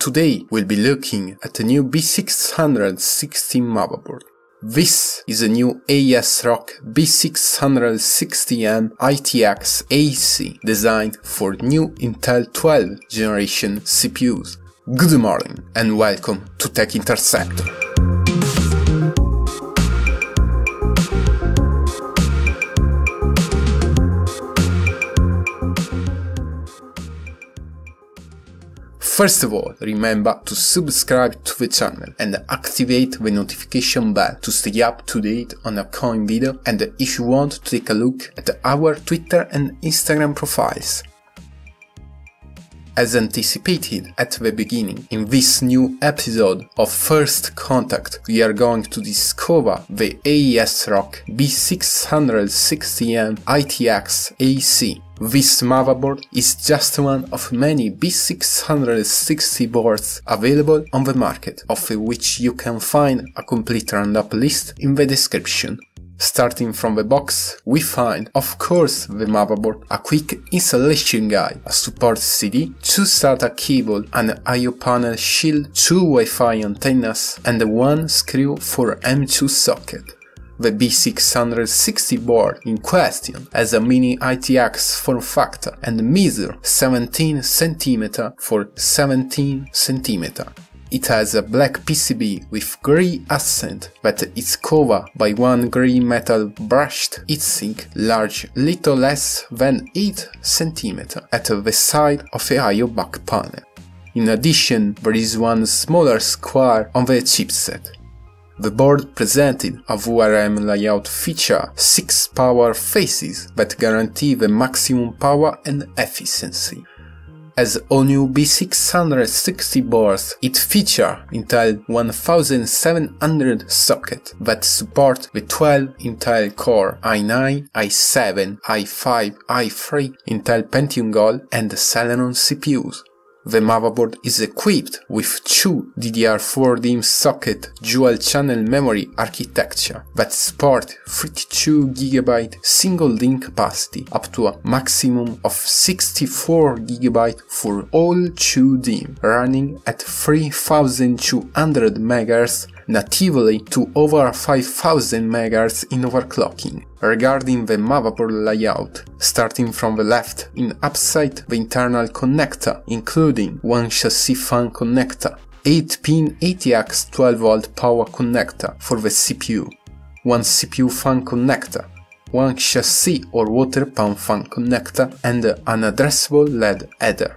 Today we'll be looking at the new B660 motherboard. This is a new ASRock B660M ITX AC designed for new Intel 12 generation CPUs. Good morning and welcome to Tech Interceptor. First of all, remember to subscribe to the channel and activate the notification bell to stay up to date on upcoming video and if you want to take a look at our Twitter and Instagram profiles. As anticipated at the beginning, in this new episode of First Contact, we are going to discover the ASRock B660M ITX AC. This motherboard is just one of many B660 boards available on the market, of which you can find a complete roundup list in the description. Starting from the box, we find, of course, the motherboard, a quick installation guide, a support CD, two SATA cable, an I.O. panel shield, two Wi-Fi antennas, and one screw for M2 socket. The B660 board in question has a mini ITX form factor and measure 17 cm for 17 cm. It has a black PCB with grey accent that is covered by one grey metal brushed heatsink large little less than 8 cm at the side of the I.O. back panel. In addition, there is one smaller square on the chipset. The board presented a VRM layout feature 6 power phases that guarantee the maximum power and efficiency. As all new B660 boards, it features Intel 1700 socket that support the 12 Intel Core i9, i7, i5, i3, Intel Pentium Gold and Celeron CPUs. The motherboard is equipped with two DDR4 DIMM socket dual channel memory architecture that support 32GB single DIMM capacity up to a maximum of 64GB for all two DIMM running at 3200 MHz natively to over 5000 MHz in overclocking. Regarding the motherboard layout, starting from the left, in upside the internal connector, including one chassis fan connector, 8-pin ATX 12V power connector for the CPU, one CPU fan connector, one chassis or water pump fan connector and an addressable LED header.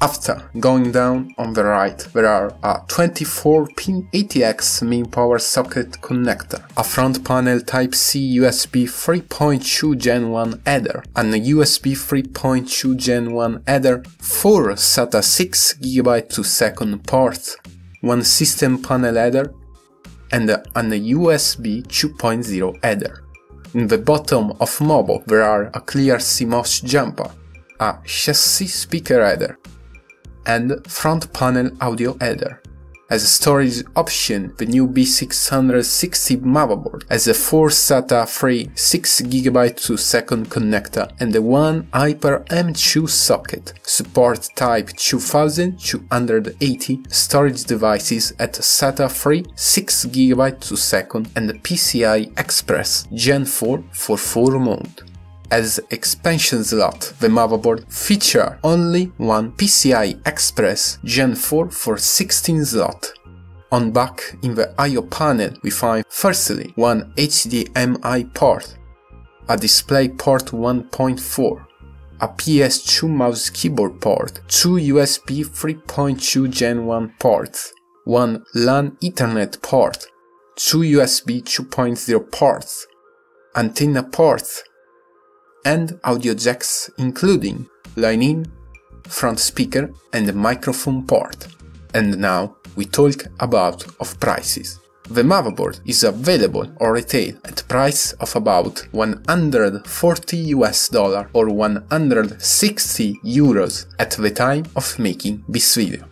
After going down on the right, there are a 24-pin ATX main power socket connector, a front panel Type-C USB 3.2 Gen 1 header, and a USB 3.2 Gen 1 header, 4 SATA 6GB to second ports, one system panel header, and a USB 2.0 header. In the bottom of mobile there are a clear CMOS jumper, a chassis speaker header, and front panel audio header. As a storage option, the new B660 motherboard has a 4 SATA 3 6GB to second connector and a 1 Hyper M2 socket. Support Type 2280 storage devices at SATA 3 6GB to second and PCI Express Gen 4 for 4 mode. As expansion slot, the motherboard feature only one PCI Express Gen 4 for 16 slot. On back in the I.O. panel we find firstly one HDMI port, a DisplayPort 1.4, a PS2 mouse keyboard port, two USB 3.2 Gen 1 ports, one LAN Ethernet port, two USB 2.0 ports, antenna ports, and audio jacks including line-in, front speaker and microphone port. And now we talk about of prices. The motherboard is available or retail at price of about 140 US dollar or 160 euros at the time of making this video.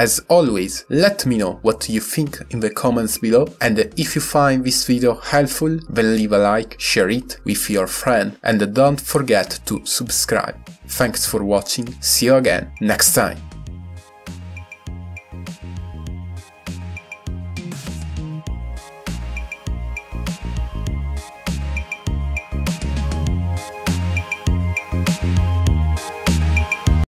As always, let me know what you think in the comments below and if you find this video helpful then leave a like, share it with your friend and don't forget to subscribe. Thanks for watching, see you again next time.